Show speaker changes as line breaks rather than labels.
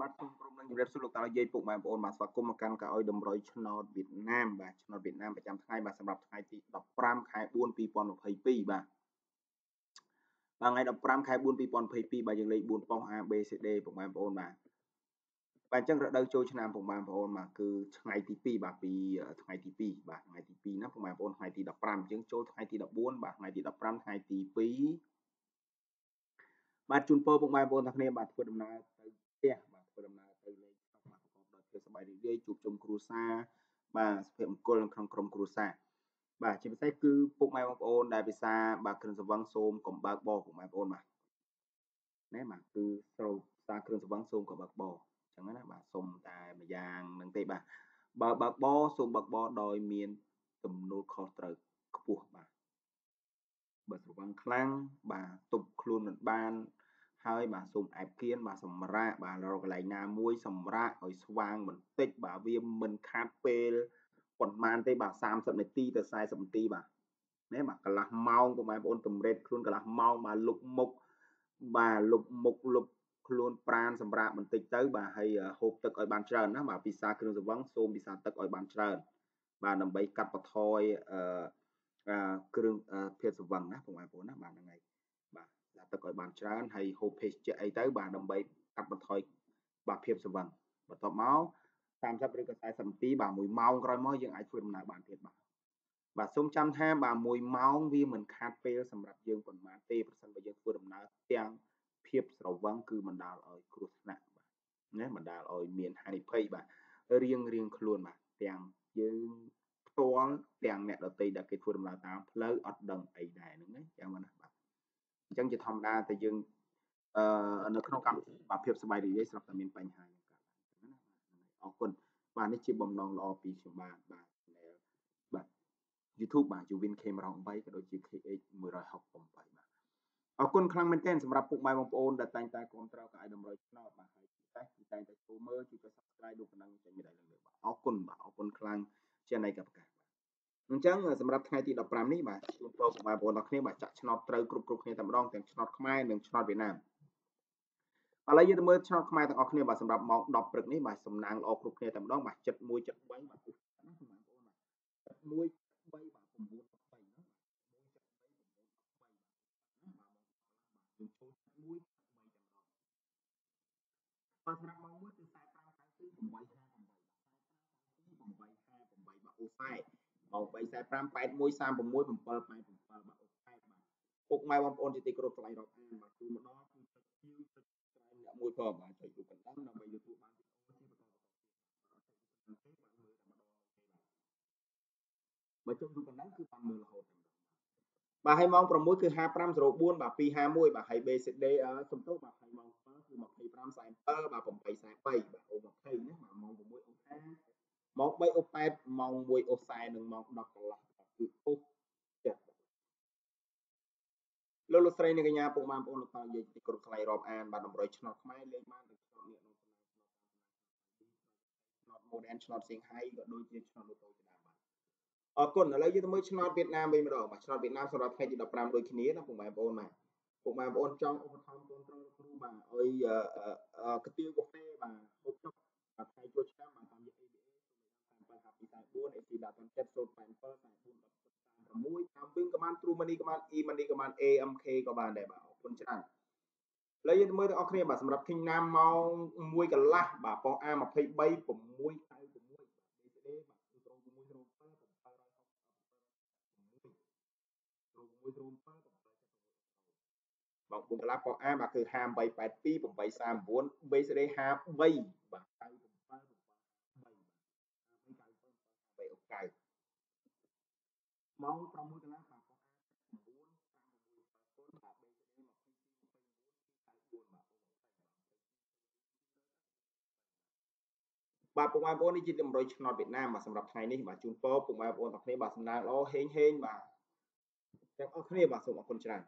បាទសូមក្រុមនឹងជម្រាបសួរលោកតាយាយពុកម៉ែបងប្អូនបាទស្វាគមន៍មកកាន់កៅអុយតម្រុយឆ្នោតវៀតណាមបាទឆ្នោតវៀតណាមប្រចាំថ្ងៃបាទសម្រាប់ថ្ងៃទី15ខែ4 2022បាទបាទថ្ងៃ15ខែ4 2022បាទយើងលេខ4ប៉ុស A B C D ពុកម៉ែបងប្អូនបាទបាទអញ្ចឹងរដូវចូលឆ្នាំពុកម៉ែបងប្អូនបាទគឺថ្ងៃទី2បាទពីថ្ងៃទី2បាទថ្ងៃទី2ណាពុកម៉ែបងប្អូនថ្ងៃទី15អញ្ចឹងចូលថ្ងៃទី14បាទថ្ងៃទី15ថ្ងៃទី2បាទជូនពរពុកម៉ែបងប្អូនទាំងគ្នាបាទធ្វើដំណើរទៅផ្ទះបាទ ធ្វើដំណើរទៅលេងស្រុកបាទប្រកបដោយភាពសប្បាយរីករាយជួបជុំគ្រួសារបាទសុភមង្គលក្នុងក្រុមគ្រួសារបាទជាពិសេសគឺពុកម៉ែបងប្អូនដែលពិសាបាទគ្រឿងសង្វឹងសូមកុំបើកបោពុកម៉ែបងប្អូនបាទណែបាទគឺត្រូវសារគ្រឿងសង្វឹងសូមកុំបើកបោអញ្ចឹងណាបាទសូមតែម្យ៉ាងនឹងទេបាទបើបើកបោសូមបើកបោដោយមានទំនួលខុសត្រូវខ្ពស់បាទបើស្រវឹងខ្លាំងបាទទប់ខ្លួនមិនបាន ហើយបាទសូមអែបគៀនបាទសម្រាប់បាទរកកន្លែងណាមួយសម្រាប់ឲ្យស្វាងបន្តិចបាទវាមិនខាតពេលប៉ុន្មានទេបាទ30នាទីទៅ40នាទីបាទណែបាទកន្លះម៉ោងពុកម៉ែបងប្អូនតម្រេតខ្លួនកន្លះម៉ោងបាទលុបមុខបាទលុបមុខលុបខ្លួនប្រានសម្រាប់បន្តិចទៅបាទហើយហូបទឹកឲ្យបានច្រើនណាបាទពិសាគ្រឿងសង្វឹងសូមពិសាទឹកឲ្យបានច្រើនបាទដើម្បីកាត់បន្ថយអឺគ្រឿងភាពសង្វឹងណាបងប្អូនណាបាទហ្នឹងហើយ ទឹកឲ្យបានច្រើនហើយហូបភេសជ្ជៈអីទៅបាទដើម្បីកាត់បន្ថយបាទភាពស្រវឹងបន្ទាប់មក30ឬក៏40នាទីបាទ1ម៉ោងក្រោយមកយើងអាចធ្វើដំណើរបានទៀតបាទបាទសូមចាំថាបាទ1ម៉ោងវាមិនខាតពេលសម្រាប់យើងប៉ុន្មានទេប្រសិនបើយើងធ្វើដំណើរទាំងភាពស្រវឹងគឺបណ្ដាលឲ្យគ្រោះថ្នាក់បាទណាបណ្ដាលឲ្យមានហានិភ័យបាទរៀងរៀងខ្លួនបាទទាំងយើងផ្ទាល់ទាំងអ្នកដទៃដែលគេធ្វើដំណើរតាមផ្លូវអត់ដឹងអីដែរហ្នឹងណាយ៉ាងណាបាទ អញ្ចឹងជាធម្មតាតែយើងអឺនៅក្នុងកម្មវិធីបាទភាពសប្បាយរីករាយស្រាប់តែមានបញ្ហាយ៉ាងកើតឡើងណាអរគុណបាទនេះជាបំណងល្អពីខ្ញុំបាទបាទ channel បាទ YouTube បាទ Juvin K108 ក៏ដូចជា KH 168បាទអរគុណខ្លាំងមែនទែនសម្រាប់ពុកម៉ែបងប្អូនដែលតែងតែគ្រប់គ្រងកៅអីតម្រូវឆ្នោតបាទហើយពិសេសគឺតែងតែចូលមើលជួយចុច Subscribe ដូចប៉ុណ្ណឹងចេញមេដៃលើបាទអរគុណបាទអរគុណខ្លាំងជានៃកប្រកាស អញ្ចឹងសម្រាប់ថ្ងៃទី15នេះបាទជូនពរពុកម៉ែបងប្អូនទាំងគ្នាបាទចាក់ឆ្នោតត្រូវគ្រប់គ្រប់គ្នាតែម្ដងទាំងឆ្នោតខ្មែរនិងឆ្នោតវៀតណាមឥឡូវយើងទៅមើលឆ្នោតខ្មែរទាំងអស់គ្នាបាទសម្រាប់ម៉ោង10ព្រឹកនេះបាទសំណាងល្អគ្រប់គ្នាតែម្ដងបាទ71 73បាទពុះណាបងប្អូនបាទ71 73បាទ9 13ណា1 73 9 13បាទយើងចូល1 3តែម្ដងបាទសម្រាប់ម៉ោង1គឺ45 94 858 858បាទអូសែ ម៉ោង3:45 81 36 7 87បាទអូខេបាទពុកម៉ែបងប្អូនជាទីគោរពថ្លៃរាប់អានបាទគឺម្ដងគឺចុច view ចុច subscribe អ្នកមួយផងបាទចុចរូបកណ្ដឹងដើម្បី YouTube បានវីដេអូជាបន្តបន្តទៀតបាទចុចរូបកណ្ដឹងទេបាទមើលរហូតបើចុចរូបកណ្ដឹងគឺបានមើលរហូតតែម្ដងបាទហើយម៉ោង6គឺ5504បាទ251បាទហើយ BCD សំទោសបាទហើយម៉ោង7គឺ2547បាទ843បាទអូ20ណាបាទម៉ោង6អូ50ម៉ោង3អូ8ម៉ោ ង1អូ40និងម៉ោង10កន្លះគឺអូចិត្តលោកលោកស្រីនិងកញ្ញាពុកម៉ែបងប្អូនលោកតានិយាយទីគ្រប់ថ្លៃរាប់អានបាទតម្រុយឆ្នោតខ្មែរលេខបានទៅឆ្នោតនេះក្នុងឆ្នោត modern ឆ្នោតសៀងហៃក៏ដូចជាឆ្នោតលូតូជាដើមបាទអរគុណឥឡូវយើងទៅមើលឆ្នោតវៀតណាមវិញម្ដងបាទឆ្នោតវៀតណាមសម្រាប់ថ្ងៃទី15ដូចគ្នាណាពុកម៉ែបងប្អូនបាទពុកម៉ែបងប្អូនចង់ឧបត្ថម្ភកូនត្រូវគ្រូបាទអុយកាទៀវកាហ្វេបាទហូបចុកបាទថ្ងៃចូលឆ្នាំបាទតាម រយៈ ABA 754 AC ដាក់តាមចិត្ត087 44 16តាមវិញក៏បាន True Money ក៏បាន E Money ក៏បាន AMK ក៏បានដែរបាទអរគុណច្រើនឥឡូវយើងទៅមើលទាំងអស់គ្នាបាទសម្រាប់ King Nam ម៉ោង1កន្លះបាទប៉ោះ A23 696បាទ BCD បាទគឺត្រង់607 760 607 770បង4កន្លះប៉ោះ A បាទគឺ5882 839 BCD 53បាទ ម៉ោង6កន្លះបាទប៉ុអា9 560បាទ BCD 22 29 294បាទបាទពុកម៉ែបងប្អូននេះជាតម្រុយឆ្នោតវៀតណាមបាទសម្រាប់ថ្ងៃនេះបាទជូនពរពុកម៉ែបងប្អូនទាំងគ្នាបាទសំណាងល្អហេងហេងបាទទាំងអស់គ្នាបាទសូមអរគុណច្រើន